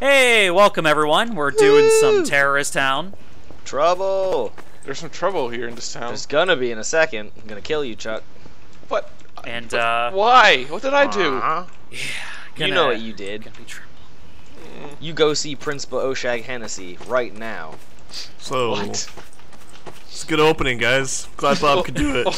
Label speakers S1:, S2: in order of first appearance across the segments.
S1: Hey, welcome everyone. We're doing some Terrorist Town.
S2: Trouble!
S3: There's some trouble here in this town.
S2: There's gonna be in a second. I'm gonna kill you, Chuck.
S3: What?
S1: And, uh,
S3: Why? What did I do?
S2: You
S1: Gonna-
S2: know what you did.
S1: gonna be trouble.
S2: You go see Principal Oshag Hennessy right now.
S4: So,
S3: What?
S4: It's a good opening, guys. Glad Bob could do it.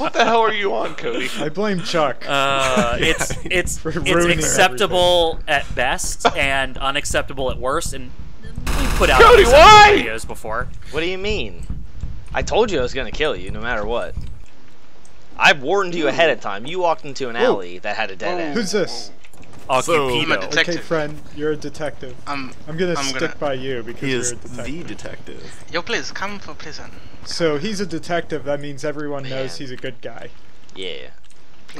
S3: What the hell are you on, Cody?
S5: I blame Chuck.
S1: Uh, it's it's
S5: For
S1: it's
S5: ruining
S1: acceptable at best and unacceptable at worst. And we put out
S3: Cody,
S1: unacceptable
S3: why?
S1: videos before.
S2: What do you mean? I told you I was gonna kill you, no matter what. I've warned you ahead of time. You walked into an alley that had a dead end.
S5: Who's this?
S4: So-
S1: Occupido.
S6: I'm a detec-
S5: Okay, friend, you're a detective.
S6: I'm.
S5: I'm gonna
S6: I'm
S5: stick
S6: gonna-
S5: by you because
S4: He
S5: you're a detective.
S4: the detective.
S6: Yo, please come for prison.
S5: So he's a detective. That means everyone knows he's a good guy.
S2: Yeah.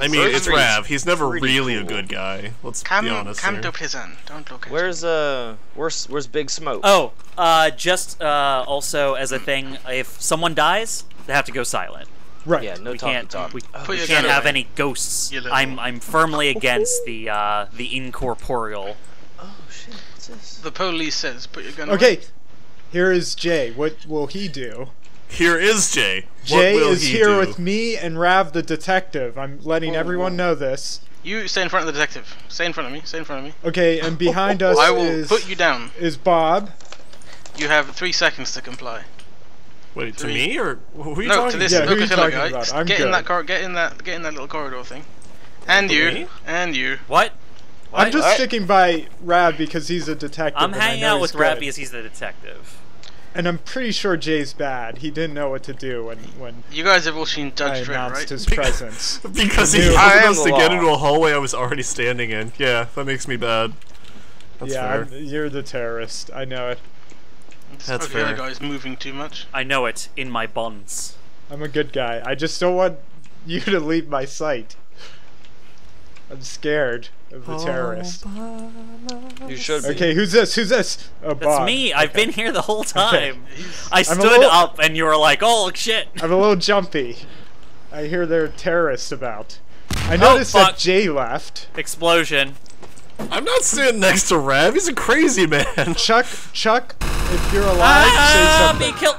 S4: I mean, it's Rav. He's never
S2: pretty
S4: really a good guy. Let's
S6: Come,
S4: be honest
S6: come
S4: here.
S6: to prison. Don't look at
S2: Where's uh, where's where's Big Smoke?
S1: Oh, uh, just uh, also as a thing, if someone dies, they have to go silent.
S5: Right.
S2: yeah, no
S1: we
S2: talky
S1: can't
S2: talk.
S1: we,
S2: Oh,
S6: Put
S1: can't
S6: gun
S1: have
S6: away.
S1: any ghosts. I'm I'm firmly against the uh, the incorporeal.
S2: oh shit, what's this?
S6: The police says put your gun away.
S5: Okay. Here is Jay. What will he do?
S4: Here is Jay.
S5: Jay
S4: what will
S5: is
S4: he
S5: here
S4: do?
S5: with me and Rav the detective. I'm letting everyone know this.
S6: You stay in front of the detective. Stay in front of me. Stay in front of me.
S5: Okay, and behind us
S6: I will
S5: is
S6: put you down.
S5: is Bob.
S6: You have three seconds to comply.
S4: Wait, to me or who are you
S6: no,
S4: talking
S6: to this
S5: Yeah, who you
S6: Coca-Cola
S5: talking
S6: guy.
S5: about? I'm
S6: get in that cor- Get in that. Get in that little corridor thing. And you.
S4: Me?
S6: And you.
S1: What?
S5: I'm just
S2: What?
S5: sticking by Rav because he's a detective.
S1: I'm hanging out with
S5: Rav
S1: because he's the detective.
S5: And I'm pretty sure Jay's bad. He didn't know what to do when when
S6: You guys have all seen
S5: I
S6: Judge Dredd, right?
S5: his presence.
S4: Because he
S5: Dude.
S2: I
S4: us to get into a hallway I was already standing in. Yeah, that makes me bad. That's
S5: yeah,
S4: fair.
S5: You're the terrorist. I know it.
S4: That's
S6: okay, the
S4: fair.
S6: guy's moving too much.
S1: I know it in my buns.
S5: I'm a good guy. I just don't want you to leave my sight. I'm scared of the terrorist.
S2: You should be.
S5: Okay, who's this? Who's this? Oh,
S1: That's
S5: Bob.
S1: me. I've been here the whole time. I
S5: I'm
S1: stood
S5: little-
S1: up and you were like, "Oh shit!"
S5: I'm a little jumpy. I hear there are terrorists about. I oh, noticed that
S1: fuck.
S5: Jay left.
S1: Explosion.
S4: I'm not sitting next to Rev. He's a crazy man.
S5: Chuck, Chuck, if you're alive,
S1: Ah,
S5: say
S1: be
S5: something.
S1: killed.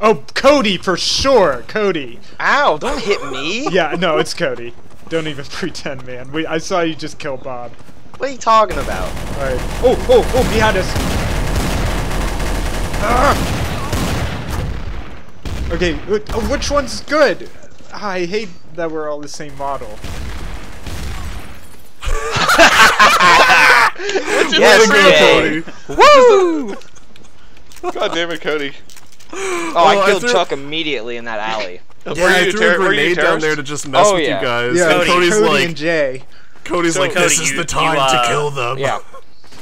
S5: Oh, Cody for sure. Cody.
S2: Ow! Don't hit me.
S5: Yeah, no, it's Cody. Don't even pretend, man. We, I saw you just kill Bob.
S2: What are you talking about?
S5: All right. Oh, oh, oh, behind us. Ah! Okay, oh, which one's good? Ah, I hate that we're all the same model.
S2: Yes,
S4: Way to
S2: Jay.
S4: go,
S2: Woo!
S3: God damn it, Cody.
S2: Oh,
S4: Oh,
S2: I
S4: I
S2: killed
S4: threw-
S2: Chuck immediately in that alley.
S4: Yeah,
S3: Were
S4: I threw a
S3: were you a
S4: grenade down there to just mess
S2: Oh,
S4: with
S2: yeah.
S4: you guys.
S5: Yeah,
S4: and
S1: Cody.
S4: Cody's
S5: Cody
S4: like,
S5: and Jay.
S4: Cody's like,
S1: Cody,
S4: this is
S1: you-
S4: the time
S1: you, uh,
S4: to kill them.
S2: Yeah.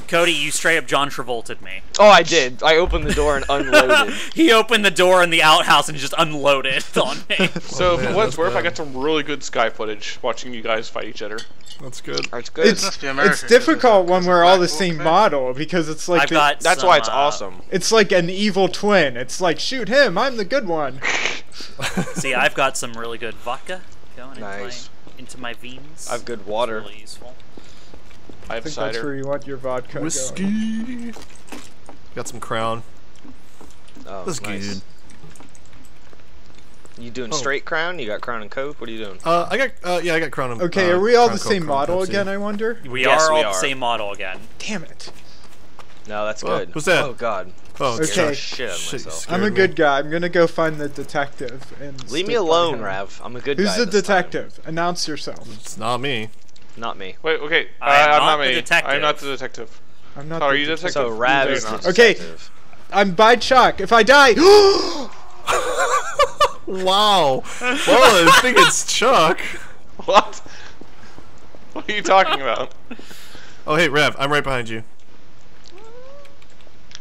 S1: Cody, you straight up John Travolted me.
S2: Oh, I did. I opened the door and unloaded.
S1: He opened the door in the outhouse and just unloaded on me.
S3: So,
S4: Oh,
S3: for
S4: man,
S3: what it's
S4: that's
S3: worth, I
S4: bad.
S3: got some really good sky footage watching you guys fight each other.
S4: That's good.
S2: That's good.
S5: It's
S6: must be America,
S5: it's difficult
S6: a-
S5: when we're all the same
S6: thing.
S5: model because it's like
S1: I've
S5: the-
S1: got.
S2: That's
S1: some,
S2: why it's
S1: uh,
S2: awesome.
S5: it's like an evil twin. It's like shoot him, I'm the good one.
S1: See, I've got some really good vodka going
S2: Nice.
S1: into, my, into my veins.
S2: I have good water.
S1: Really useful.
S3: I
S5: I
S3: have
S5: think that's where you want your vodka going.
S4: Whiskey. Got some crown.
S2: Oh,
S4: That's
S2: nice.
S4: good.
S2: You doing
S4: Oh.
S2: straight crown? You got crown and coke? What are you doing?
S4: Uh, I got. Uh, yeah, I got crown. and- coke.
S5: Okay,
S4: uh,
S5: are we all
S4: Crown
S5: the same
S4: Crown
S5: model again? I wonder.
S1: We
S2: Yes,
S1: are all
S2: we
S1: the same model again.
S5: Damn it!
S2: No, that's good.
S4: who's that?
S2: Oh God.
S4: Oh, it's
S5: Okay.
S2: Shit out of
S4: Shit, you
S2: myself.
S5: I'm a
S4: me.
S5: good guy. I'm gonna go find the detective and.
S2: Leave me alone,
S5: him.
S2: Rav. I'm a good
S5: Who's
S2: guy.
S5: Who's the
S2: this time.
S5: detective? Announce yourself.
S4: It's not me.
S2: Not me.
S3: Wait, okay. Uh,
S1: I am
S3: I'm
S1: not
S3: not
S1: the detective.
S3: I'm not the detective.
S5: I'm not.
S3: Are
S5: the
S3: you the
S5: detective.
S3: detective?
S2: So Rav is
S3: there?
S2: not
S5: Okay.
S2: detective.
S5: I'm by Chuck. If I die,
S4: Wow. well, I think it's Chuck.
S3: What? What are you talking about?
S4: Oh, hey, Rev, I'm right behind you.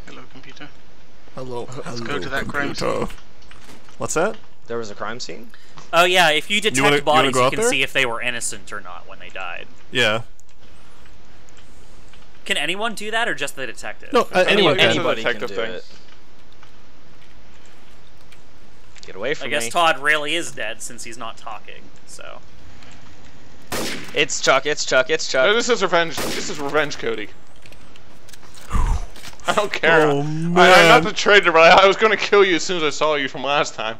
S6: Hello, computer.
S4: Hello. Let's
S6: go to that crime scene.
S4: What's that?
S2: There was a crime scene.
S1: Oh yeah, if you detect
S4: you wanna
S1: bodies,
S4: go
S1: you can
S4: there?
S1: see if they were innocent or not when they died.
S4: Yeah.
S1: Can anyone do that, or just the detective?
S4: No, uh, anyone can.
S2: Anybody can do
S3: thing.
S2: it. Get away from me.
S1: I guess
S2: me.
S1: Todd really is dead since he's not talking. So
S2: It's Chuck. It's Chuck. It's
S3: No,
S2: Chuck.
S3: this is revenge. This is revenge, Cody. I don't care.
S4: Oh,
S3: I, I'm not the traitor, but I, I was going to kill you as soon as I saw you from last time.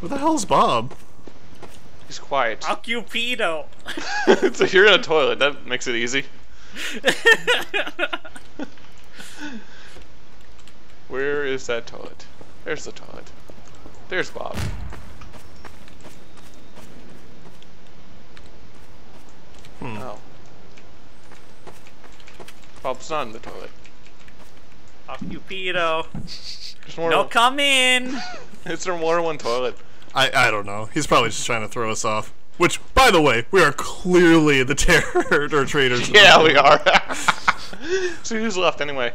S4: Where the hell's Bob?
S3: He's quiet.
S1: Occupido.
S3: so you're in a toilet. That makes it easy. Where is that toilet? There's the toilet. There's Bob.
S4: Hmm.
S3: Oh. Bob's not in the toilet.
S1: Occupido.
S3: There's more.
S1: No, come in.
S3: Is there more than one toilet?
S4: I I don't know. He's probably just trying to throw us off. Which, by the way, we are clearly the terror or traitors.
S3: Yeah, we are. so who's left anyway?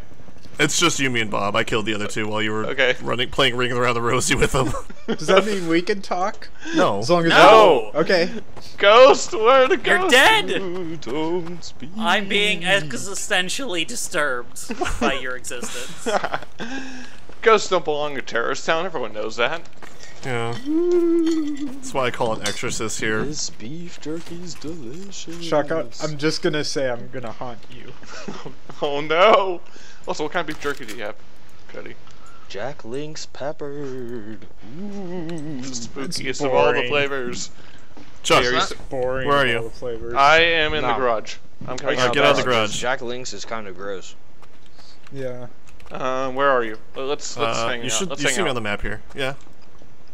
S4: It's just you, me, and Bob. I killed the other two while you were
S3: Okay.
S4: running, playing rings around the Rosie with them.
S5: Does that mean we can talk?
S4: no.
S5: As long as
S3: No.
S5: Okay.
S3: Ghost, where the
S1: You're dead.
S2: You don't speak.
S1: I'm being existentially disturbed by your existence.
S3: Ghosts don't belong in terrorist town. Everyone knows that.
S4: Yeah. That's why I call it exorcist here.
S2: This beef jerky's delicious.
S5: Chuck, I- I'm just gonna say I'm gonna haunt you.
S3: Oh no! Also, what kind of beef jerky do you have, Cody?
S2: Jack Link's peppered. Ooh.
S3: The spookiest of all the flavors.
S4: Chuck,
S3: Here,
S5: Boring.
S4: Where are
S5: all
S4: you?
S5: the flavors.
S3: I am in the garage. I'm coming
S4: Alright,
S3: out.
S4: get out of the garage.
S2: Jack Link's is kind of gross.
S5: yeah.
S3: Um, where are you? Let's let's
S4: uh,
S3: hang
S4: you
S3: out.
S4: should
S3: let's
S4: you
S3: hang
S4: see me on the map here. Yeah.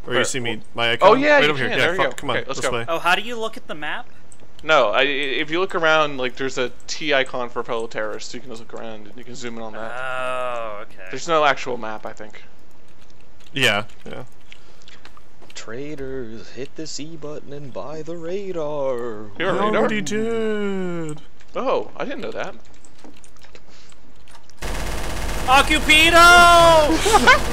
S4: Or
S3: Where?
S4: you see me my icon
S3: Oh, yeah,
S4: right
S3: you
S4: over here.
S3: can.
S4: Yeah,
S3: There you
S4: fuck,
S3: go.
S4: come on,
S3: Okay, let's
S4: this
S3: go.
S4: way.
S1: Oh, how do you look at the map?
S3: No, I, if you look around, like there's a T icon for fellow terrorists. You can just look around and you can zoom in on that.
S1: Oh, okay.
S3: There's no actual map, I think.
S4: Yeah, yeah.
S2: Traitors, hit the C button and buy the radar.
S3: You're
S4: I
S3: a radar.
S4: already did.
S3: Oh, I didn't know that.
S1: Occupido!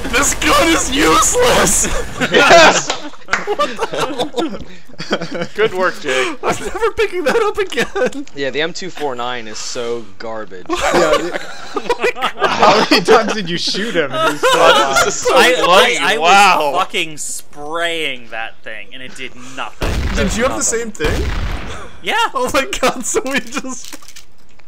S4: This gun is useless.
S3: Yes. Good work, Jake.
S4: I'm never picking that up again.
S2: Yeah, the M249 is so garbage.
S5: Yeah, How many times did you shoot him? and he's still
S3: Oh,
S5: alive?
S3: this is so
S1: I. I, I
S3: wow.
S1: was fucking spraying that thing, and it did nothing.
S4: Did you have the same thing?
S1: Yeah.
S4: Oh my god! So we just.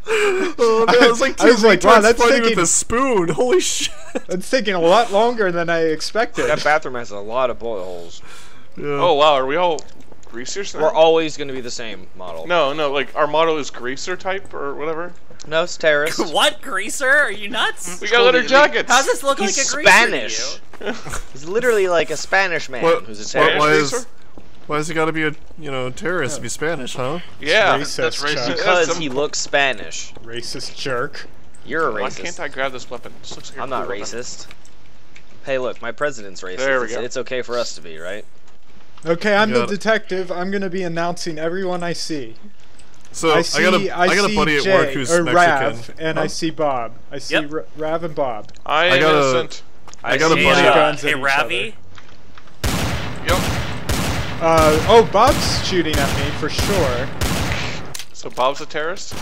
S4: Oh man, it was like
S5: I was like, wow,
S4: retards
S5: that's
S4: fighting
S5: taking-
S4: with a spoon. Holy shit!
S5: It's taking a lot longer than I expected.
S2: that bathroom has a lot of bullet holes.
S4: Yeah.
S3: Oh wow, are we all greaser? now?
S2: We're always going to be the same model.
S3: No, no, like our model is greaser type or whatever.
S2: No, it's terrorist.
S1: What, greaser? Are you nuts?
S3: We got leather jackets.
S1: How's this look
S2: He's
S1: like a greaser
S2: Spanish.
S1: to you?
S2: He's literally like a Spanish man
S4: What-
S2: who's a
S4: what-
S2: terrorist.
S4: Why is has he got to be a you know terrorist to be Spanish, huh?
S3: Yeah.
S5: Racist,
S6: That's racist.
S5: Chuck.
S2: Because he looks Spanish.
S5: Racist jerk.
S2: You're a racist.
S3: Why can't I grab this weapon? This looks like a
S2: I'm not
S3: cool weapon.
S2: racist. Hey, look, my president's racist.
S3: There we
S2: it's,
S3: go.
S2: it's okay for us to be, right?
S5: Okay, I'm the
S4: Got it.
S5: detective. I'm gonna be announcing everyone I see.
S4: So
S5: I see.
S4: got a
S5: I,
S4: I got
S5: see
S4: a buddy
S5: Jay,
S4: at work who's
S5: or
S4: Mexican.
S5: Rav, and I see Bob. I see
S1: Yep.
S5: Rav and Bob.
S3: I
S4: I got a-
S3: innocent.
S4: I got a buddy.
S1: uh, hey,
S5: each
S1: Ravi.
S3: Yep.
S5: Uh, oh, Bob's shooting at me for sure.
S3: So Bob's a terrorist.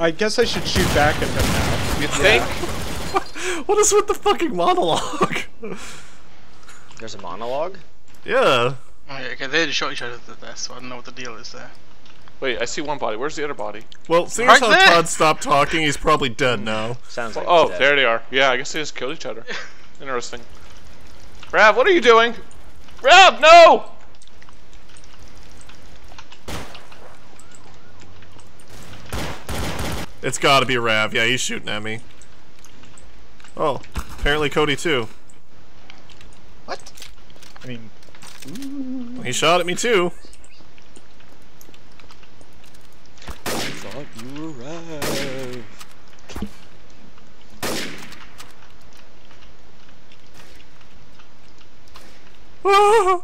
S5: I guess I should shoot back at him now.
S3: You think?
S4: What is with the fucking monologue?
S2: There's a monologue.
S4: yeah.
S6: Oh, yeah, okay, they just shot each other to death, so I don't know what the deal is there.
S3: Wait, I see one body. Where's the other body?
S4: Well, seeing
S6: Right
S4: as how
S6: there.
S4: Todd stopped talking, he's probably dead now.
S2: Sounds like
S3: Oh, there they are. Yeah, I guess they just killed each other. Interesting. Rav, what are you doing? Rav, no!
S4: It's got to be Rav. Yeah, he's shooting at me. Oh, apparently Cody too.
S5: What? I mean,
S4: He shot at me too.
S2: I thought you were right.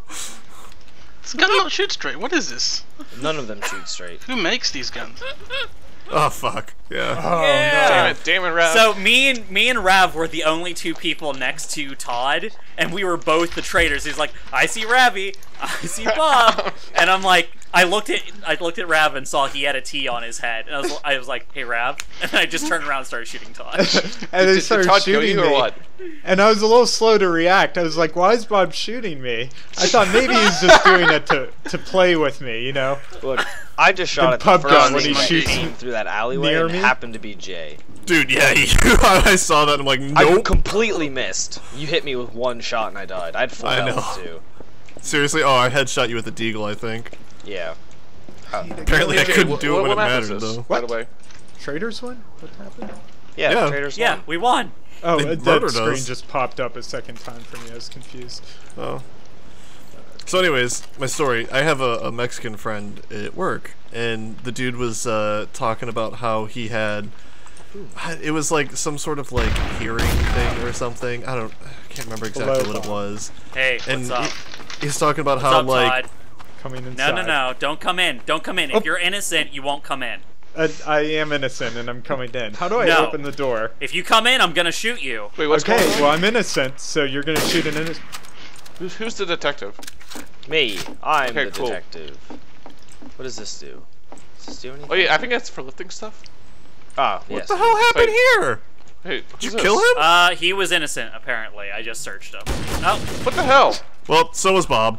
S6: This gun not shoot straight. What is this?
S2: None of them shoot straight.
S6: Who makes these guns?
S4: Oh fuck. Yeah.
S5: Oh
S1: Yeah.
S3: Damn it, damn it, Rav.
S1: So me and me and Rav were the only two people next to Todd, and we were both the traitors. He's like, I see Ravi, I see Bob, and I'm like, I looked at I looked at Rav and saw he had a T on his head, and I was I was like, Hey Rav, and I just turned around and started shooting Todd.
S5: and they
S3: did, did
S5: started
S3: Todd kill
S5: shooting
S3: you
S5: me.
S3: or what?
S5: And I was a little slow to react. I was like, "Why is Bob shooting me?" I thought maybe he's just doing it to to play with me, you know.
S2: Look, I just shot
S5: The
S2: at the
S5: pub
S2: first
S5: gun
S6: when he shoots
S2: came through that alleyway and
S5: me?
S2: happened to be Jay.
S4: Dude, yeah, you, I saw that. and I'm like, nope.
S2: I
S4: nope.
S2: completely missed. You hit me with one shot and I died. I had full
S4: I
S2: health
S4: know.
S2: too.
S4: Seriously? Oh, I headshot you with a deagle, I think.
S2: Yeah.
S4: Uh, Apparently, I couldn't
S3: wh-
S4: do it
S3: what
S4: when it mattered,
S3: is this,
S4: though.
S3: By the way.
S5: Traitors won. What happened?
S2: Yeah,
S4: Yeah.
S2: traitors
S1: yeah, we won.
S5: Oh,
S4: They
S5: uh,
S4: a
S5: screen
S4: us.
S5: just popped up a second time for me. I was confused.
S4: Oh. So, anyways, my story. I have a, a Mexican friend at work, and the dude was uh, talking about how he had. It was like some sort of like hearing thing or something. I don't. I can't remember exactly what it was.
S1: Hey,
S4: And
S1: what's up?
S4: he- he's talking about
S1: What's
S4: how
S1: up,
S4: like
S1: Todd?
S5: Coming
S1: No,
S5: inside.
S1: no, no! Don't come in! Don't come in! If
S5: Oh.
S1: you're innocent, you won't come in.
S5: I, I am innocent and I'm coming in. How do I
S1: No.
S5: open the door?
S1: If you come in, I'm gonna shoot you.
S3: Wait, what's
S5: okay,
S3: going on?
S5: well I'm innocent, so you're gonna shoot an innocent.
S3: Who's, who's the detective?
S2: Me. I'm
S3: Okay,
S2: the
S3: cool.
S2: detective. What does this do? Does this do anything?
S3: Oh yeah, I think that's for lifting stuff.
S2: Ah,
S4: what
S2: yes.
S4: the hell happened
S3: Wait.
S4: here?
S3: Hey,
S4: Did you
S3: who's
S4: kill him?
S1: Uh, he was innocent apparently. I just searched him. Oh,
S3: What the hell?
S4: Well, so was Bob.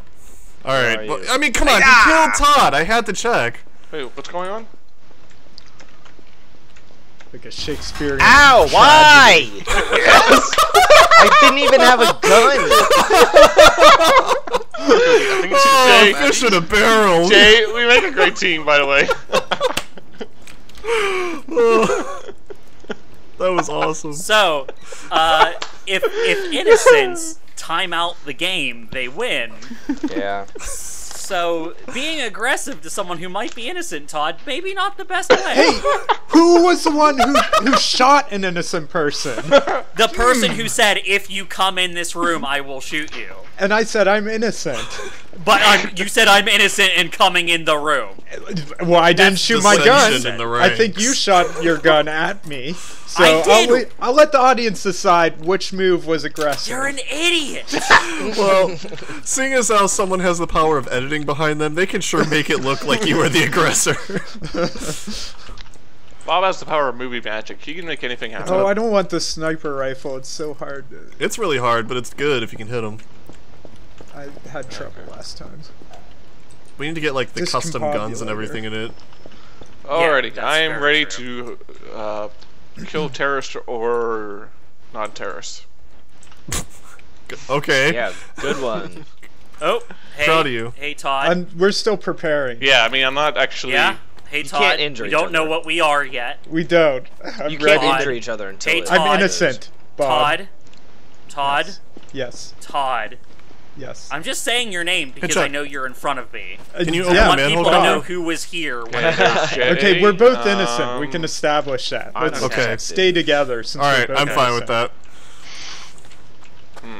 S4: All
S2: Where
S4: right.
S2: are
S4: Well. I mean, come on. He killed Todd. I had to check.
S3: Wait, what's going on?
S5: Like a Shakespearean.
S2: Ow! Why? I didn't even have a gun.
S6: I think it's
S4: Oh,
S6: Jay.
S4: Fish in a barrel.
S3: Jay, we make a great team, by the way.
S4: That was awesome.
S1: so, uh, if if innocents time out the game, they win.
S2: yeah.
S1: So, being aggressive to someone who might be innocent, Todd, maybe not the best way.
S5: Hey, who was the one who who shot an innocent person?
S1: The person who said, "If you come in this room, I will shoot you."
S5: And I said I'm innocent.
S1: But I'm, you said I'm innocent in coming in the room.
S5: Well, I didn't
S1: That's
S5: shoot my gun.
S4: in the
S5: I think you shot your gun at me. So
S1: I
S5: I'll,
S1: did.
S5: le- I'll let the audience decide which move was aggressive.
S1: You're an idiot.
S4: Well, seeing as how someone has the power of editing behind them, they can sure make it look like you were the aggressor.
S3: Bob has the power of movie magic. He can make anything happen.
S5: oh, I don't want the sniper rifle. It's so hard.
S4: It's really hard, but it's good if you can hit them.
S5: I had trouble last time.
S4: We need to get like the custom guns and everything in it.
S3: Alrighty,
S1: that's
S3: I am ready
S1: true.
S3: to uh, kill terrorists or non-terrorists.
S4: Okay.
S2: Yeah. Good one.
S1: Oh, hey,
S4: Proud of you.
S1: Hey, Todd.
S5: I'm, we're still preparing.
S3: Yeah, I mean, I'm not actually.
S1: yeah. Hey, Todd.
S2: can't injure
S1: we don't know what we are yet.
S5: We don't. I'm
S2: You can't
S1: Todd.
S2: injure each other until
S1: Hey, Todd.
S5: I'm innocent. Bob.
S1: Todd. Todd.
S5: Yes.
S1: Todd.
S5: Yes.
S1: I'm just saying your name because
S4: Chuck.
S1: I know you're in front of me.
S4: Can you
S5: Uh,
S4: open
S5: yeah.
S1: I want
S4: manhole
S1: people to
S4: cover?
S1: know who was here. When
S3: Jay,
S5: Okay, we're both innocent. we
S3: um,
S5: can establish that. Let's
S4: Okay.
S5: stay together. Since
S4: All
S5: we're both
S4: I'm fine with
S5: innocent.
S4: that.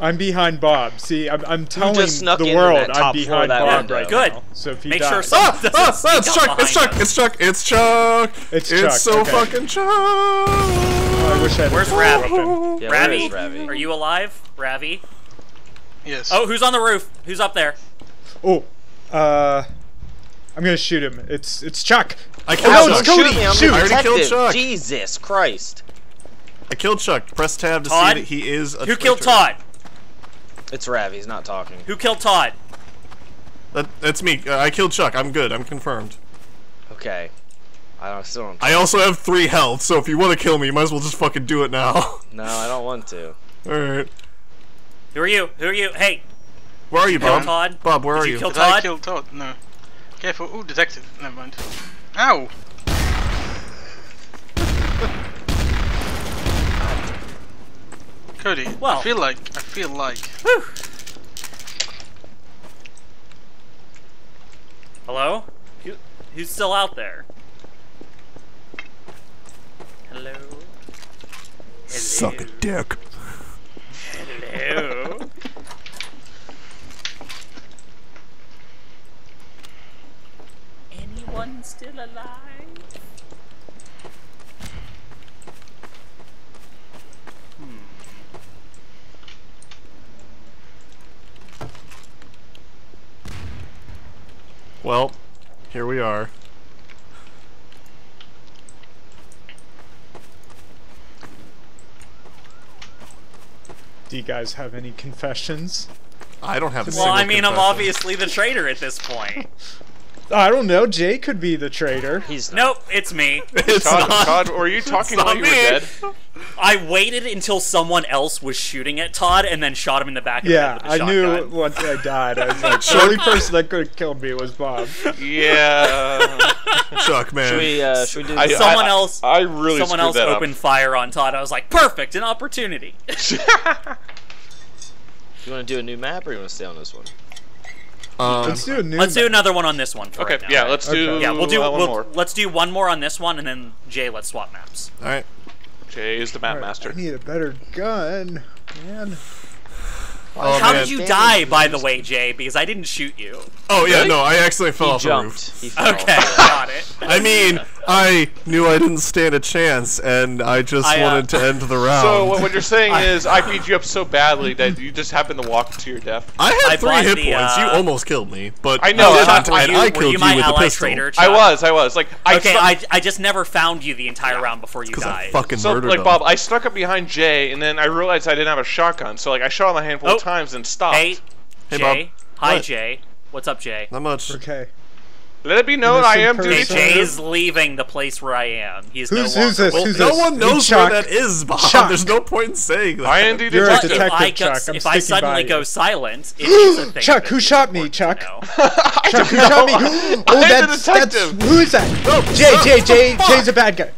S5: I'm behind Bob. See, I'm, I'm telling
S2: just snuck
S5: the world
S2: that
S5: I'm
S2: top floor of
S5: behind
S2: that
S5: Bob
S2: window?
S5: right
S1: Good.
S5: now. So if he
S1: Make
S5: dies,
S1: sure some-
S4: Ah,
S1: doesn't
S4: ah, ah, it's Chuck, it's Chuck, it's Chuck, it's Chuck.
S5: It's
S4: It's
S5: Chuck,
S4: so
S5: okay.
S4: fucking Chuck.
S5: Oh, I wish I had
S1: Where's Ravi?
S2: Yeah, where
S1: Ravi,
S2: Ravi?
S1: are you alive? Ravi.
S6: Yes.
S1: Oh, who's on the roof? Who's up there?
S5: Oh, uh, I'm gonna shoot him. It's it's Chuck.
S4: I
S5: Oh,
S4: killed
S5: no,
S2: Don't
S4: Chuck.
S5: Cody,
S2: shoot me, I'm
S5: shoot.
S4: I already killed. Chuck.
S2: Jesus Christ.
S4: I killed Chuck. Press tab to
S1: Todd?
S4: see that he is a
S1: Who killed. Todd?
S2: It's Rav, he's not talking.
S1: Who killed Todd?
S4: That, that's me. Uh, I killed Chuck. I'm good. I'm confirmed.
S2: Okay. I don't still don't
S4: I also have three health, so if you want to kill me, you might as well just fucking do it now.
S2: No, I don't want to.
S4: Alright.
S1: Who are you? Who are you? Hey,
S4: Where are you, Bob?
S1: Todd.
S4: Bob, where
S1: Did
S4: are
S1: you
S4: you?
S1: kill
S6: Did I
S1: Todd?
S6: kill Todd? No. Careful. Ooh, detective. Never mind. Ow! Cody,
S1: Well.
S6: I feel like I feel like
S1: Whew. Hello? Who, who's still out there? Hello? Hello?
S4: dick.
S1: Hello? Anyone still alive?
S4: Well, here we are.
S5: Do you guys have any confessions?
S4: I don't have a
S1: Well, I mean, I'm obviously the traitor at this point.
S5: I don't know. Jay could be the traitor.
S2: He's not.
S1: nope, it's me.
S4: It's
S3: Todd,
S4: not.
S3: Todd, were you talking
S4: not
S3: while you were dead?
S1: I waited until someone else was shooting at Todd and then shot him in the back of
S5: Yeah,
S1: the head
S5: I
S1: with a
S5: knew
S1: shotgun.
S5: once I died. I was like, the only person that could have killed me was Bob.
S3: Yeah.
S4: Chuck, man.
S2: Should we, uh, should we do
S3: I-
S2: this?
S1: Someone
S3: I-
S1: else-
S3: I really
S1: Someone else
S3: that
S1: opened fire on Todd. I was like, perfect, an opportunity.
S2: you want to do a new map or you want to stay on this one?
S4: Um,
S5: Let's do a new.
S1: Let's do another one on this one. For
S3: Okay,
S1: right now.
S3: yeah, let's do.
S5: Okay.
S1: Yeah, we'll do.
S3: uh, one
S1: we'll,
S3: more.
S1: Let's do one more on this one, and then Jay, let's swap maps.
S4: all right.
S3: Jay is the map
S5: Alright,
S3: master.
S5: I need a better gun, man.
S4: Oh,
S1: How
S4: man.
S1: did you die, by the way, Jay? Because I didn't shoot you.
S4: Oh yeah,
S3: Really?
S4: no, I accidentally fell
S2: He
S4: off the roof.
S2: He fell.
S1: Okay, got it.
S4: I mean, I knew I didn't stand a chance, and I just
S1: I, uh,
S4: wanted to end the round.
S3: So what, what you're saying is I beat you up so badly that you just happened to walk to your death.
S4: I had
S1: I
S4: three hit
S1: the,
S4: points. you
S1: uh,
S4: almost killed me, but
S3: I know,
S4: you
S3: Chuck,
S4: didn't,
S1: were
S4: and
S1: you,
S4: I
S1: were
S4: killed
S1: you my
S4: with a pistol.
S1: traitor?
S3: I was, I was. Like I
S1: Okay,
S3: snuck-
S1: I, I just never found you the entire round before you
S4: Because I
S1: died.
S4: fucking
S3: so
S4: murdered
S3: like
S4: him.
S3: Bob, I snuck up behind Jay, and then I realized I didn't have a shotgun. So like I shot him a handful
S1: Oh.
S3: of times and stopped.
S1: Hey,
S4: Hey,
S1: Jay.
S4: Bob.
S1: Hi,
S4: What?
S1: Jay. What's up, Jay?
S4: Not much.
S5: Okay.
S3: Let it be known I am
S5: Innocent
S3: duty.
S1: Jay is leaving the place where I am. He's
S5: Who's-
S1: no
S5: who's this?
S1: with
S5: Who's.
S4: No
S5: this?
S4: one knows
S5: Chuck.
S4: where that is, Bob.
S5: Chuck.
S4: There's no point in saying that.
S3: I am the
S5: You're a
S3: detective.
S1: if I, go,
S5: Chuck. I'm
S1: if I suddenly go silent, it is a thing.
S5: Chuck, who shot me, Chuck? Chuck, who shot me?
S3: Oh, I'm
S5: Oh,
S3: the
S5: that's that's
S3: detective.
S5: who is that?
S4: No,
S5: Jay,
S4: no,
S5: Jay, Jay,
S4: fuck.
S5: Jay's a bad guy.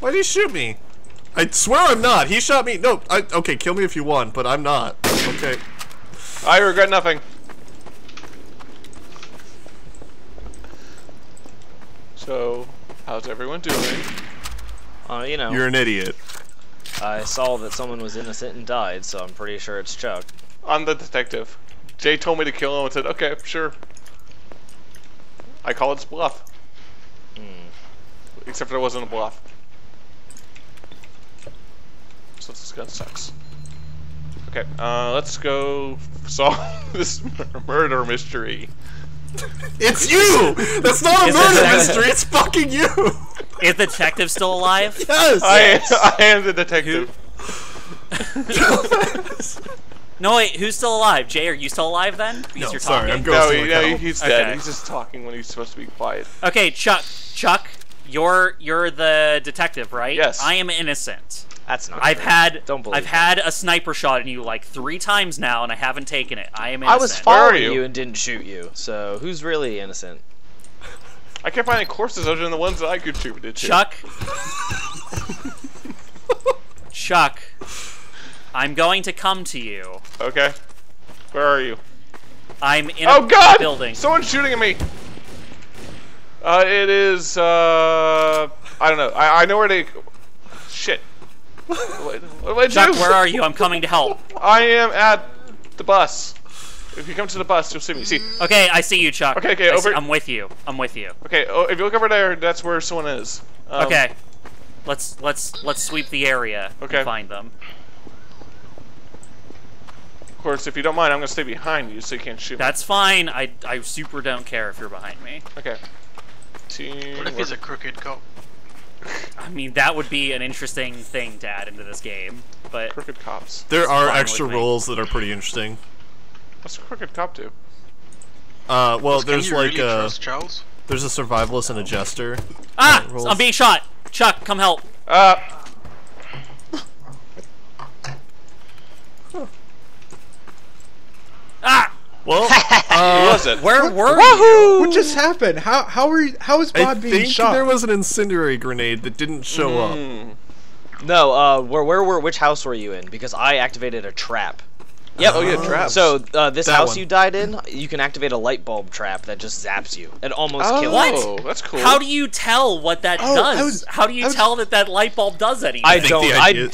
S4: Why did he shoot me? I swear I'm not. He shot me. No, I, okay, kill me if you want, but I'm not. Okay.
S3: I regret nothing. So, how's everyone doing?
S2: Uh, you know,
S4: You're an idiot.
S2: I saw that someone was innocent and died, so I'm pretty sure it's Chuck.
S3: I'm the detective. Jay told me to kill him and said, okay, sure. I call it bluff.
S2: Hmm.
S3: Except it wasn't a bluff. So this gun sucks. Okay, uh, let's go solve this murder mystery.
S4: It's you! That's not a
S1: Is
S4: murder
S1: it-
S4: mystery, it's fucking you!
S1: Is the detective still alive?
S4: Yes!
S3: I, I am the detective.
S1: No, wait, who's still alive? Jay, are you still alive then? Because
S4: No,
S1: you're
S4: sorry,
S1: talking.
S4: I'm
S3: No,
S4: Ghosting
S3: he, no, he's dead.
S1: Okay.
S3: He's just talking when he's supposed to be quiet.
S1: Okay, Chuck. Chuck, you're you're the detective, right?
S3: Yes.
S1: I am innocent.
S2: That's not.
S1: I've
S2: true.
S1: had
S2: Don't believe
S1: I've had a sniper shot in you like three times now, and I haven't taken it. I am
S2: I
S1: innocent.
S2: was
S3: Where are
S2: following
S3: you?
S2: you? and didn't shoot you, so who's really innocent?
S3: I can't find any corpses other than the ones that I contributed to.
S1: Chuck. Chuck. I'm going to come to you.
S3: Okay. Where are you?
S1: I'm in
S3: Oh
S1: a
S3: God!
S1: building.
S3: Someone's shooting at me. Uh, it is. Uh, I don't know. I, I know where they. Shit. what, what did I
S1: Chuck,
S3: do?
S1: where are you? I'm coming to help.
S3: I am at the bus. If you come to the bus, you'll see me. See.
S1: Okay, I see you, Chuck.
S3: Okay, okay,
S1: I see-
S3: over-
S1: I'm with you. I'm with you.
S3: Okay. Oh, if you look over there, that's where someone is. Um,
S1: Okay. Let's let's let's sweep the area
S3: Okay.
S1: and find them.
S3: Of course, if you don't mind, I'm gonna stay behind you so you can't shoot. me.
S1: That's fine. I I super don't care if you're behind me.
S3: Okay. Team.
S6: What if he's a crooked cop?
S1: I mean, that would be an interesting thing to add into this game. But
S3: crooked cops?
S4: There are extra
S1: with me.
S4: roles that are pretty interesting.
S3: What's a crooked cop do?
S4: Uh, well,
S6: Can
S4: there's
S6: you
S4: like
S6: really
S4: a
S6: trust Charles?
S4: there's a survivalist and a jester.
S1: ah,
S4: rolls.
S1: I'm being shot. Chuck, come help.
S3: Uh.
S1: Ah,
S4: Well, uh,
S3: was it?
S1: where were you?
S5: What just happened? How how are you, how is
S4: I
S5: Bob being
S4: think
S5: shot?
S4: there was an incendiary grenade that didn't show up.
S3: Hmm.
S2: No, uh, where where were which house were you in? Because I activated a trap. Yep.
S3: Oh yeah, traps.
S2: So uh, this
S4: That
S2: house
S4: one.
S2: you died in, you can activate a light bulb trap that just zaps you. It almost
S3: oh,
S2: kills
S1: What?
S2: you.
S3: that's cool.
S1: How do you tell what that
S5: Oh,
S1: does?
S5: Was-
S1: How do you
S5: was-
S1: tell that that light bulb does anything?
S2: I
S4: I
S2: don't. I,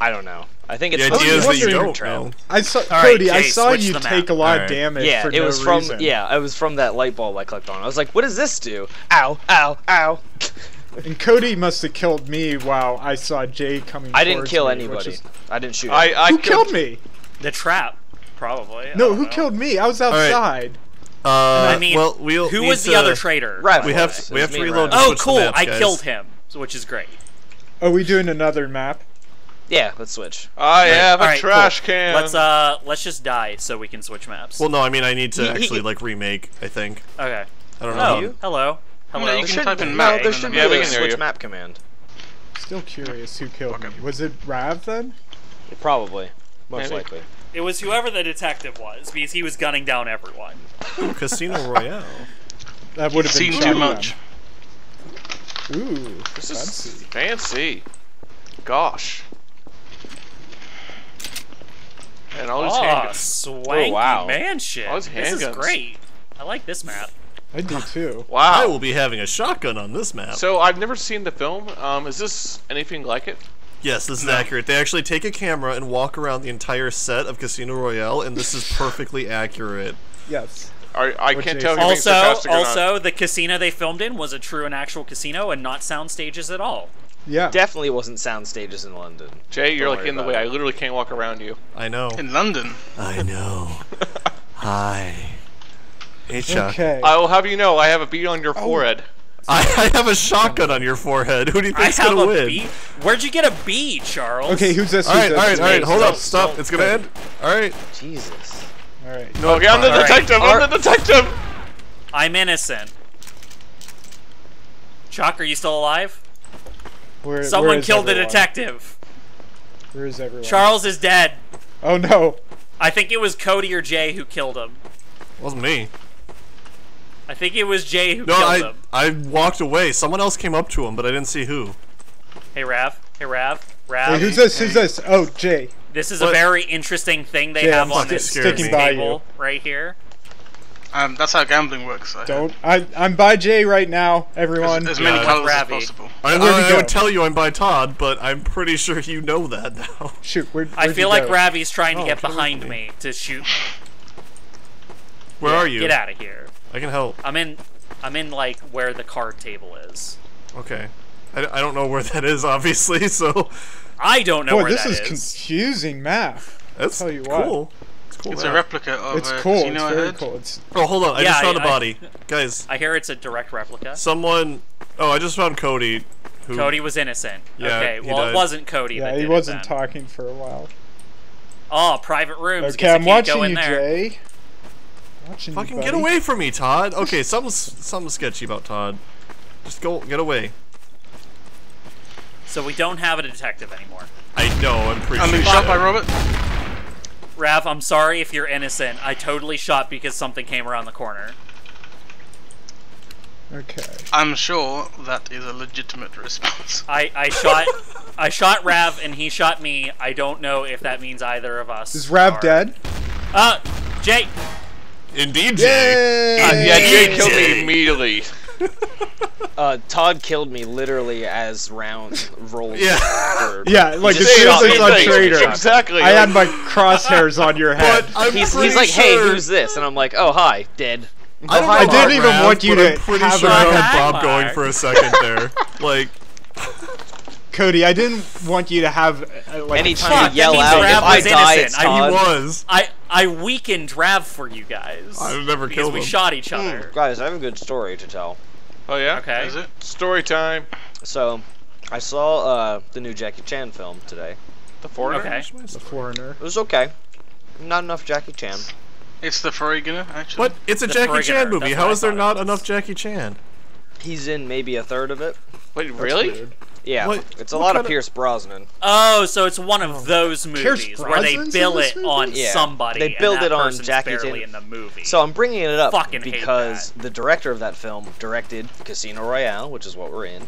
S2: I don't know. I think it's
S4: the idea is that you
S2: a
S4: don't
S2: trap.
S4: know.
S5: I saw
S1: right,
S5: Cody. I saw you take a lot
S4: Alright.
S5: of damage
S2: Yeah,
S5: for
S2: it
S5: no
S2: was from
S5: reason.
S2: yeah, it was from that light bulb I clicked on. I was like, what does this do? Ow, ow, ow.
S5: And Cody must have killed me while I saw Jay coming.
S2: I didn't kill
S5: me,
S2: anybody.
S5: is-
S2: I didn't shoot.
S3: I. I
S5: who killed me?
S1: the trap, probably.
S5: No, who
S1: know.
S5: killed me? I was
S4: right.
S5: outside.
S4: Uh,
S1: I mean,
S4: well, we'll
S1: who
S4: need
S1: was the other traitor?
S2: Right.
S4: We have to, we have to reload.
S1: Oh, cool! I killed him, which is great.
S5: Are we doing another map?
S2: Yeah, let's switch.
S3: I have a
S1: All right,
S3: trash
S1: cool.
S3: can.
S1: Let's uh, let's just die so we can switch maps.
S4: Well, no, I mean I need to
S2: He- he-
S4: actually like remake. I think.
S1: okay.
S4: I don't
S1: Oh,
S4: know.
S2: you?
S1: hello. Hello.
S6: No, you can
S2: Should-
S6: type in
S2: no, there should
S6: then-
S2: be
S3: Yeah,
S2: a switch
S3: you.
S2: map command.
S5: Still curious who killed
S6: Okay.
S5: me. Was it Rav then?
S2: Probably. Most
S3: Maybe.
S2: likely.
S1: It was whoever the detective was because he was gunning down everyone.
S4: Casino Royale.
S5: That would have been
S6: Seen too
S5: shotgun.
S6: much.
S5: Ooh,
S3: This is
S5: fancy.
S3: fancy. Gosh. And all these
S1: Oh,
S3: handguns.
S1: swanky
S2: Oh, wow.
S1: mansion.
S3: All these
S1: This is great. I like this map.
S5: I do too.
S3: Wow.
S4: I will be having a shotgun on this map.
S3: So I've never seen the film. Um, is this anything like it?
S4: yes, this is accurate. They actually take a camera and walk around the entire set of Casino Royale, and this is perfectly accurate.
S5: Yes.
S3: Are, I can't
S5: is-
S3: tell if you're being
S1: Also,
S3: sarcastic or not.
S1: also, the casino they filmed in was a true and actual casino and not sound stages at all.
S5: Yeah.
S2: Definitely wasn't sound stages in London.
S3: Jay, you're
S2: Don't
S3: like in the way.
S2: it.
S3: I literally can't walk around you.
S4: I know.
S6: In London.
S4: I know. Hi. Hey, Chuck.
S5: Okay.
S3: I will have you know, I have a beat on your oh. forehead.
S4: I, I have a shotgun on your forehead. Who do you
S1: I
S4: think's gonna
S1: a
S4: win?
S1: B. Where'd you get a B, Charles?
S5: Okay, who's this?
S4: All
S5: Who's
S4: right,
S5: this?
S4: all right, all right.
S2: Hey,
S4: Hold
S2: stop,
S4: up, stop.
S2: stop.
S4: It's gonna end. All right.
S2: Jesus.
S5: All right.
S4: No,
S3: Okay, I'm the
S1: All right.
S3: detective. I'm the detective.
S1: I'm innocent. Chuck, are you still alive?
S5: Where,
S1: Someone
S5: where is
S1: killed the detective.
S5: Where is everyone?
S1: Charles is dead.
S5: Oh no.
S1: I think it was Cody or Jay who killed him.
S4: It wasn't me.
S1: I think it was Jay who
S4: No,
S1: killed
S4: I
S1: him.
S4: I walked away. Someone else came up to him, but I didn't see who.
S1: Hey Rav. Hey Rav. Rav.
S5: Hey, who's this? Who's this? Oh, Jay.
S1: This is a very interesting thing they
S5: Yeah,
S1: have
S5: I'm
S1: on this
S4: sticking
S5: by
S1: table right here.
S6: Um, that's how gambling works. I
S5: Don't. I, I'm by Jay right now. Everyone.
S6: as many
S4: Yeah,
S6: colors as possible.
S4: I,
S5: Where'd he
S4: I, I would tell you I'm by Todd, but I'm pretty sure you know that now.
S5: Shoot. Where?
S1: I feel like Ravi's trying to
S4: Oh,
S1: get
S4: get
S1: behind
S4: me.
S1: me to shoot me.
S4: Where are you?
S1: Get out of here.
S4: I can help.
S1: I'm in. I'm in like where the card table is.
S4: Okay. I, I don't know where that is, obviously. So
S1: I don't know
S5: Boy,
S1: where
S5: this
S1: that
S5: is
S1: is.
S5: confusing math.
S4: that's
S5: Tell you what.
S4: cool. It's cool.
S6: It's
S4: map.
S6: a replica of
S5: It's
S6: a
S5: cool.
S6: casino.
S5: It's
S6: I
S5: very
S6: heard.
S5: cool. It's.
S4: Oh, hold on. I
S1: Yeah,
S4: just found
S1: I-
S4: a body, guys.
S1: I hear it's a direct replica.
S4: Someone. Oh, I just found Cody. Who,
S1: Cody was innocent.
S4: Yeah,
S1: okay, well
S4: died.
S1: it wasn't Cody.
S5: Yeah,
S1: that
S5: he
S1: did
S5: wasn't
S1: it then.
S5: talking for a while.
S1: Oh, private rooms.
S5: Okay,
S1: Guess I
S5: I'm
S1: can't go
S5: watching
S1: in
S5: you,
S1: there.
S5: Jay. Watching
S4: Fucking
S5: you,
S4: get away from me, Todd. Okay, something's something sketchy about Todd. Just go get away.
S1: So we don't have a detective anymore.
S4: I know. I'm pretty
S6: I'm
S4: sure.
S6: being shot by
S4: said.
S6: Robert.
S1: Rav, I'm sorry if you're innocent. I totally shot because something came around the corner.
S5: Okay.
S6: I'm sure that is a legitimate response.
S1: I, I shot I shot Rav and he shot me. I don't know if that means either of us.
S5: Is Rav
S1: are-
S5: dead?
S1: Uh, Jay.
S4: Indeed, Jay.
S5: Yay!
S3: Uh, yeah, Jay killed me immediately.
S2: Uh, Todd killed me literally as round rolled.
S4: Yeah.
S5: Yeah, like as
S2: Just
S5: soon as
S2: shot
S5: I
S2: me
S5: saw
S2: in the Traitor.
S3: Exactly.
S5: I had my crosshairs on your head.
S4: But
S2: He's, he's like, hey,
S4: sure-
S2: who's this? And I'm like, oh, hi, dead.
S4: I, don't
S5: I didn't even
S4: Rav,
S5: want you
S4: but
S5: to
S4: I'm pretty
S5: have
S4: sure
S5: a-
S4: I had
S1: Hi,
S4: Bob going for a second there. like,
S5: Cody, I didn't want you to have uh, like.
S2: Anytime
S1: Fuck,
S2: you
S1: that
S2: yell
S1: means
S2: out,
S1: Rav
S2: if I
S1: was
S2: die,
S1: innocent.
S2: it's
S1: I-
S4: he was.
S1: I I weakened Rav for you guys.
S4: I've never
S1: because
S4: killed
S1: we shot each other.
S2: Guys, I have a good story to tell.
S3: Oh yeah.
S1: Okay.
S6: Is it?
S3: Story time.
S2: So, I saw uh, the new Jackie Chan film today.
S3: The foreigner.
S1: Okay.
S5: the foreigner.
S2: It was okay. Not enough Jackie Chan.
S6: It's the foreigner, actually.
S4: What? It's a
S1: The
S4: Jackie
S1: Frigginer,
S4: Chan movie.
S1: that's
S4: How
S1: what I
S4: is there not enough Jackie Chan?
S2: He's in maybe a third of it.
S3: Wait,
S5: That's
S3: really?
S5: weird.
S2: Yeah,
S4: What-
S2: it's a lot of
S4: of-
S2: Pierce Brosnan.
S1: Oh, so it's one of those movies where they
S5: Brosnan's
S1: bill it on?
S2: Yeah.
S1: somebody.
S2: They
S1: and
S2: billed
S1: that
S2: it on
S1: person's
S2: Jackie
S1: barely
S2: Chan.
S1: in the movie.
S2: So I'm bringing it up
S1: Fucking
S2: because the director of that film directed Casino Royale, which is what we're in.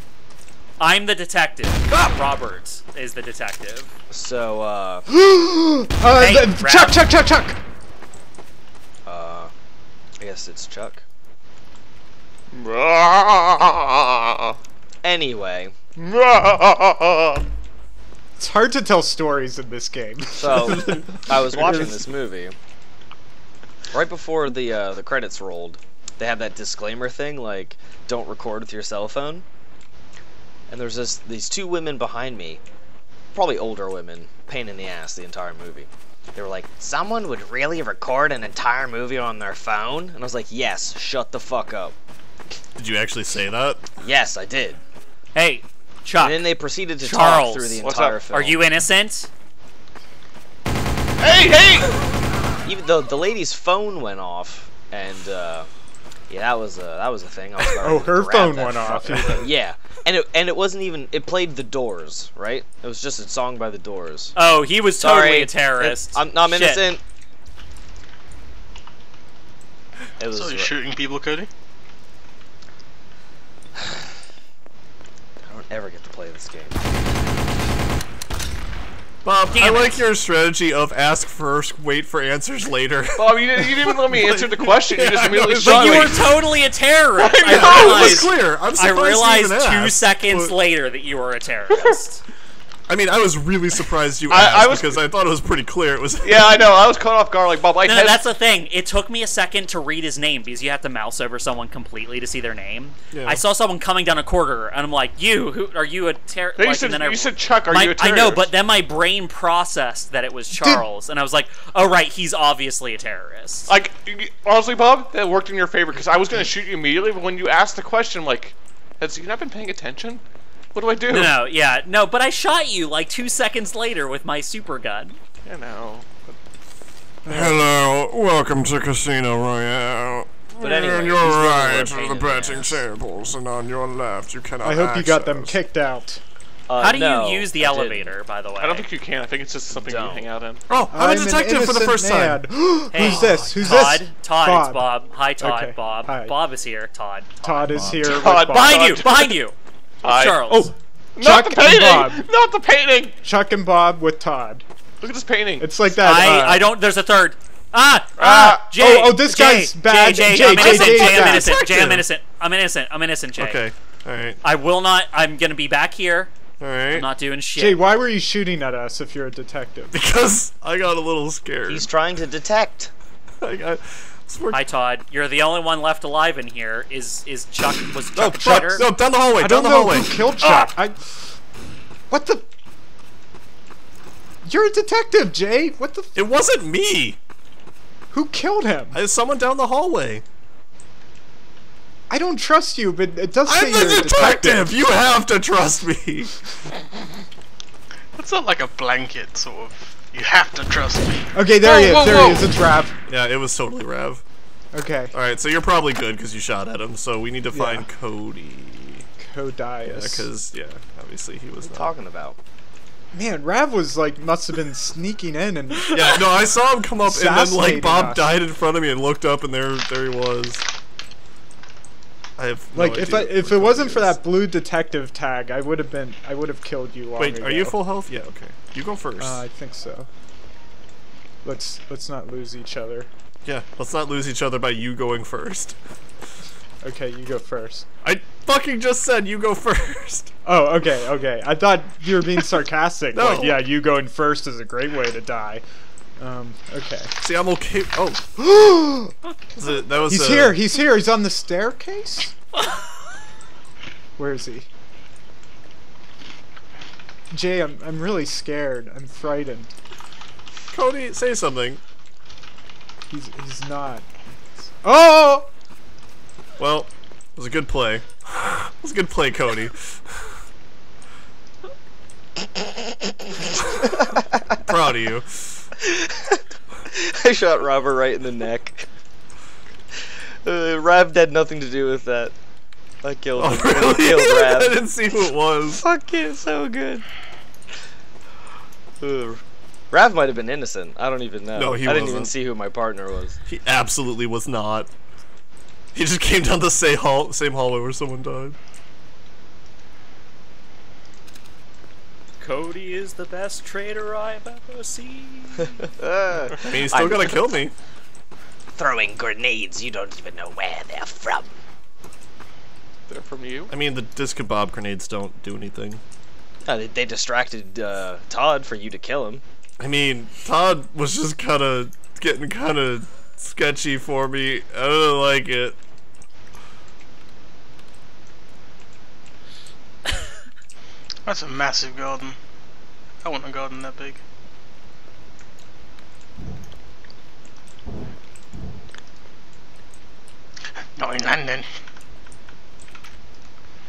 S1: I'm the detective. Robert is the detective.
S2: So, uh,
S5: Uh,
S1: Hey,
S5: the- Chuck, Chuck, Chuck, Chuck.
S2: uh, I guess it's Chuck. Anyway,
S5: It's hard to tell stories in this game.
S2: so I was watching this movie. Right before the uh, the credits rolled, they have that disclaimer thing like "Don't record with your cell phone." And there's this these two women behind me, probably older women, pain in the ass the entire movie. they were like, someone would really record an entire movie on their phone? And I was like, yes, shut the fuck up.
S4: Did you actually say that?
S2: Yes, I did.
S1: Hey, Chuck,
S2: And then they proceeded to
S1: Charles,
S2: talk through the
S3: what's
S2: entire
S3: up?
S2: film.
S1: are you innocent?
S3: Hey, hey!
S2: Even though the lady's phone went off, and uh, yeah, that was a that was a thing. I was
S5: Oh, her phone
S2: that
S5: went off.
S2: yeah, and it and it wasn't even. It played The Doors, right? It was just a song by The Doors.
S1: Oh, he was totally a terrorist.
S2: I'm, I'm
S1: Shit.
S2: innocent. It was.
S6: So you're shooting people, Cody?
S2: I don't ever get to play this game.
S4: Bob,
S1: Damn
S4: I
S1: it.
S4: like your strategy of ask first, wait for answers later.
S3: Bob, you didn't, you didn't even let me answer the question. You
S4: Yeah,
S3: just immediately
S4: it's
S3: shot
S1: But you
S3: me.
S1: were totally a terrorist.
S3: I know,
S4: it was
S1: realized,
S4: clear. I'm
S1: I
S4: surprised you
S1: realized
S4: even
S1: two
S4: asked,
S1: seconds
S4: but-
S1: later that you were a terrorist.
S4: I mean, I was really surprised you
S3: I-
S4: asked
S3: I was-
S4: because I thought it was pretty clear. It was.
S3: Yeah, I know. I was caught off guard. Like Bob, I
S1: No,
S3: had
S1: no, that's the thing. It took me a second to read his name because you have to mouse over someone completely to see their name.
S4: Yeah.
S1: I saw someone coming down a corridor, and I'm like, "You, who are you a terror?"
S3: Then you
S1: like,
S3: said-
S1: and then I,
S3: you said, "Chuck, are
S1: my-
S3: you a
S1: I know, but then my brain processed that it was Charles, and I was like, "Oh right, he's obviously a terrorist."
S3: like honestly, Bob, that worked in your favor because I was gonna mm-hmm. shoot you immediately, but when you asked the question, like, has you not been paying attention? What do I do?
S1: no, no, yeah, no, but I shot you like two seconds later with my super gun.
S3: You know.
S4: Hello, welcome to Casino Royale.
S2: But anyway,
S4: on
S2: he's
S4: your right
S2: pain
S4: are the
S2: the
S4: betting
S2: ass.
S4: tables, and on your left you cannot.
S5: I hope you got them kicked out.
S2: Uh,
S1: How do
S2: no,
S1: you use the
S2: I didn't.
S1: elevator, by the way?
S3: I don't think you can. I think it's just something you
S2: Don't.
S3: hang out in.
S4: Oh, I'm, a detective for the
S5: innocent
S4: first time.
S1: Hey,
S5: Who's this? Who's
S1: Todd?
S5: this?
S1: Todd, it's Bob. Hi, Todd.
S5: Okay,
S1: Bob.
S5: hi.
S1: Bob is here. Todd.
S5: Todd is here. with
S3: Todd,
S5: Bob.
S1: Behind you! Behind you!
S3: Hi.
S1: Charles.
S5: Oh,
S3: Not
S5: Chuck
S3: the painting! Not the painting!
S5: Chuck and Bob with Todd.
S3: Look at this painting.
S5: It's like that.
S1: I,
S5: uh,
S1: I don't. There's a third. Ah!
S3: Ah.
S1: Ah! Jay!
S5: Oh, oh, this
S1: Jay,
S5: guy's bad.
S1: Jay, Jay,
S5: Jay,
S1: I'm
S5: Jay,
S1: innocent.
S5: Jay,
S1: Jay, I'm innocent. Jay, I'm innocent. I'm innocent. I'm innocent, Jay.
S4: Okay, all right,
S1: I will not. I'm gonna be back here.
S4: All right.
S1: I'm not doing shit.
S5: Jay, why were you shooting at us if you're a detective?
S4: Because I got a little scared.
S2: He's trying to detect.
S4: I got. We're-
S1: Hi, Todd. You're the only one left alive in here. Is is Chuck? Was Chuck a
S4: Chuck,
S1: traitor?
S4: no, down the hallway,
S5: I
S4: down
S5: don't
S4: the
S5: know
S4: hallway.
S5: who killed ah. Chuck. I. What the? You're a detective, Jay. What the?
S4: It wasn't me.
S5: Who killed him?
S4: I someone down the hallway.
S5: I don't trust you, but it does say
S4: I'm
S5: you're
S4: the
S5: a
S4: detective. You have to trust me.
S6: That's not like a blanket, sort of. You have to trust me.
S5: Okay, there
S6: Whoa,
S5: he is.
S6: whoa,
S5: there
S6: whoa.
S5: he is. It's Rav.
S4: Yeah, it was totally Rav.
S5: Okay.
S4: All right, so you're probably good because you shot at him. So we need to find
S5: Yeah.
S4: Cody.
S5: Codius.
S4: Because yeah, obviously he was not.
S2: Talking about.
S5: Man, Rav was like must have been sneaking in and
S4: Yeah, no, I saw him come up, and then like Bob
S5: us.
S4: died in front of me and looked up, and there, there he was. I have no
S5: like if I, if it wasn't for that blue detective tag, I would have been I would have killed you
S4: Wait,
S5: ago.
S4: are you full health? Yeah, okay. You go first.
S5: Uh, I think so. Let's let's not lose each other.
S4: yeah, let's not lose each other by you going first.
S5: Okay, you go first.
S4: I fucking just said you go first.
S5: Oh, okay, okay. I thought you were being sarcastic.
S4: No.
S5: Like, yeah, you going first is a great way to die. Um, okay.
S4: See, I'm okay. Oh, Is that was.
S5: He's
S4: uh,
S5: here. He's here. He's on the staircase. Where is he? Jay, I'm I'm really scared. I'm frightened.
S4: Cody, say something.
S5: He's he's not. Oh!
S4: Well, it was a good play. It was a good play, Cody. Proud of you.
S2: I shot Robert right in the neck. Uh, Rav had nothing to do with that. I killed
S4: Oh,
S2: him.
S4: really?
S2: I killed
S4: I didn't see who it was.
S2: Fuck it, so good. Uh, Rav might have been innocent. I don't even know.
S4: No, he
S2: I didn't even
S4: wasn't.
S2: see who my partner was.
S4: He absolutely was not. He just came down the same hall, same hallway where someone died.
S1: Cody is the best traitor I've ever seen.
S4: I mean, he's still
S2: I'm-
S4: gonna kill me.
S2: throwing grenades, you don't even know where they're from.
S3: They're from you.
S4: I mean, the discombob grenades don't do anything.
S2: Uh, they, they distracted uh, Todd for you to kill him.
S4: I mean, Todd was just kind of getting kind of sketchy for me. I don't like it.
S6: That's a massive garden. I want a garden that big. Not in London.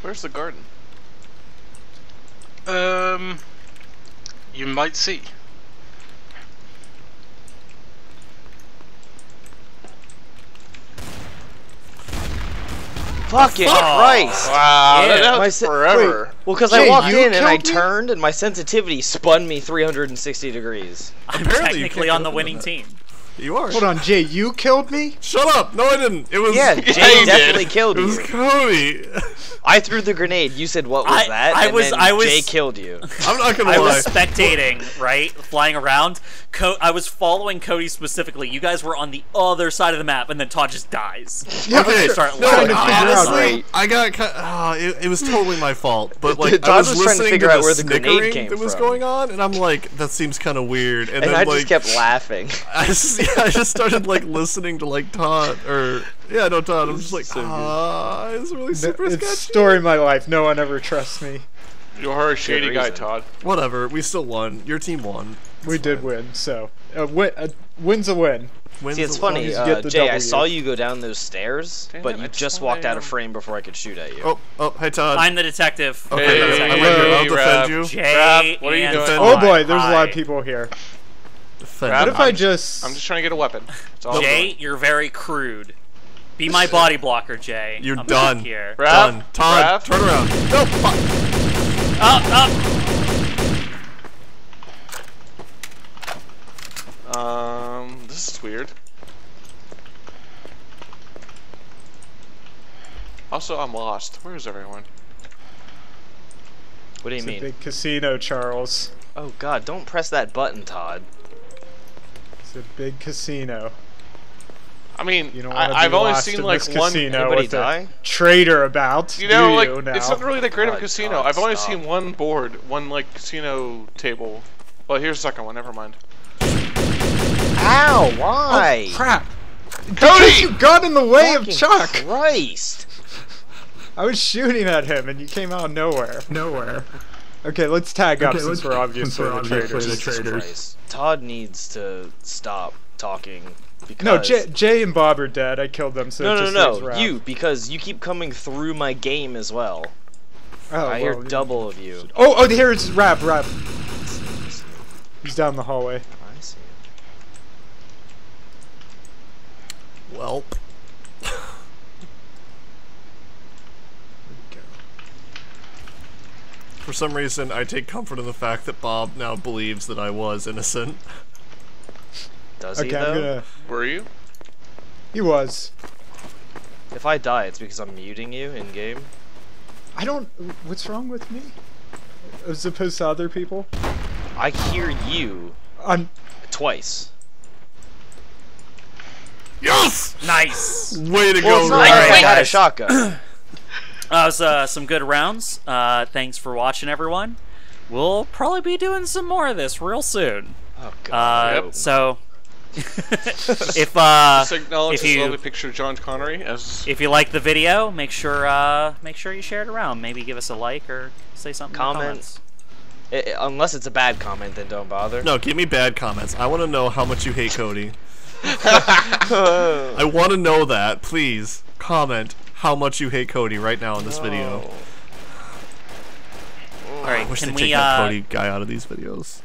S3: Where's the garden?
S6: Um, you might see.
S2: Fucking
S1: Oh.
S2: Christ!
S3: Wow,
S1: Yeah,
S3: that, that was
S2: se-
S3: forever.
S2: Well, because I walked in and I
S5: me?
S2: turned, and my sensitivity spun me 360 degrees.
S1: I'm
S4: Apparently
S1: technically on the winning
S4: into
S1: team.
S4: You are.
S5: Hold on, Jay, you killed me?
S4: Shut up! No, I didn't. It was.
S2: Yeah,
S3: you
S2: Jay
S3: did.
S2: definitely killed
S4: It was. Cody.
S2: I threw the grenade. You said, "What was
S1: I-
S2: that?"
S1: I
S2: and
S1: was-
S2: then
S1: I was-
S2: Jay killed you.
S4: I'm not gonna
S1: I
S4: lie.
S1: I was spectating, right, flying around. Co- I was following Cody specifically. You guys were on the other side of the map, and then Todd just dies.
S4: Okay,
S1: Start
S4: no,
S1: laughing.
S5: Trying to out,
S4: honestly,
S2: right?
S4: I got. ki- Oh, it, it was totally my fault. But like,
S2: Todd
S4: I was,
S2: was trying to
S4: listening
S2: figure
S4: to
S2: out where the grenade came
S4: that was
S2: from.
S4: going on, and I'm like, that seems kind of weird. And,
S2: And
S4: then
S2: I
S4: like,
S2: just kept laughing.
S4: I just, yeah, I just started like listening to like Todd or yeah, no Todd. I'm just like,
S2: So good.
S4: ah, it's really super
S5: It's
S4: sketchy.
S5: story of my life. No one ever trusts me.
S3: You're a shady guy. Todd.
S4: Whatever, we still won. Your team won.
S5: We did win, so a win, a win's a win.
S4: Wins
S2: See, it's funny, uh,
S5: get the
S2: Jay. I
S5: W.
S2: saw you go down those stairs,
S3: Damn
S2: but you
S3: just
S2: just walked out of frame before I could shoot at you.
S4: Oh, oh, hey Todd.
S1: I'm the detective.
S4: okay,
S3: Hey,
S4: I'm right here.
S3: hey,
S4: I'll defend you.
S1: Jay
S3: Rav, what are you doing?
S5: Oh boy, there's a lot of people here.
S4: Defend
S5: What if I
S3: I'm-
S5: just?
S3: I'm just trying to get a weapon. That's all
S1: Jay,
S3: doing.
S1: you're very crude. Be my body blocker, Jay.
S4: You're
S1: I'm
S4: done.
S1: Here.
S3: Rav,
S4: Done. Todd,
S3: Rav.
S4: turn around. No, fuck.
S1: Up, up.
S3: Um, this is weird. Also, I'm lost. Where is everyone?
S2: What do you
S5: It's a
S2: mean?
S5: big casino, Charles.
S2: Oh God! Don't press that button, Todd.
S5: It's a big casino.
S3: I mean,
S5: You don't want to
S3: I, I've only seen like one.
S5: casino
S2: Anybody
S5: with
S2: die?
S5: a traitor about.
S3: You know,
S5: do
S3: like
S5: you now?
S3: it's not really that great of a
S2: oh
S3: casino.
S2: God,
S3: I've only
S2: stop.
S3: seen one board, one like casino table. Well, here's the second one. Never mind.
S2: Ow! Oh, why?
S5: Oh, crap!
S3: Cody!
S5: Because you got in the way of Chuck.
S2: Christ!
S5: I was shooting at him and you came out of nowhere. Nowhere. Okay, let's tag up since we're obviously the traitors.
S2: Jesus Christ. Todd needs to stop talking because
S5: No, Jay, Jay and Bob are dead. I killed them, so
S2: no,
S5: it
S2: no,
S5: just
S2: no,
S5: leaves
S2: you because you keep coming through my game as well.
S5: Oh,
S2: I hear double of you.
S5: Oh, oh, here's Rap, Rap. He's down the hallway.
S2: I see.
S4: Welp. For some reason, I take comfort in the fact that Bob now believes that I was innocent.
S2: Does
S5: Okay,
S2: he though?
S5: gonna.
S3: Were you?
S5: He was.
S2: If I die, it's because I'm muting you in game.
S5: I don't. What's wrong with me? As opposed to other people?
S2: I hear you
S5: I'm.
S2: twice.
S4: Yes!
S1: Nice.
S4: Way to
S2: Well,
S4: go,
S2: it's not I had a shotgun.
S1: That was uh, some good rounds. Uh, thanks for watching, everyone. We'll probably be doing some more of this real soon.
S2: oh
S1: Uh,
S2: god.
S3: Yep.
S1: So, if uh, if you-
S3: lovely picture of John Connery as
S1: if you like the video, make sure uh, make sure you share it around. Maybe give us a like or say something. in the comments.
S2: I- I- unless it's a bad comment, then don't bother.
S4: No, give me bad comments. I want to know how much you hate Cody. I want to know that. Please comment how much you hate Cody right now in this video.
S1: All right,
S4: I wish
S1: can
S4: they
S1: we
S4: take that
S1: uh,
S4: Cody guy out of these videos.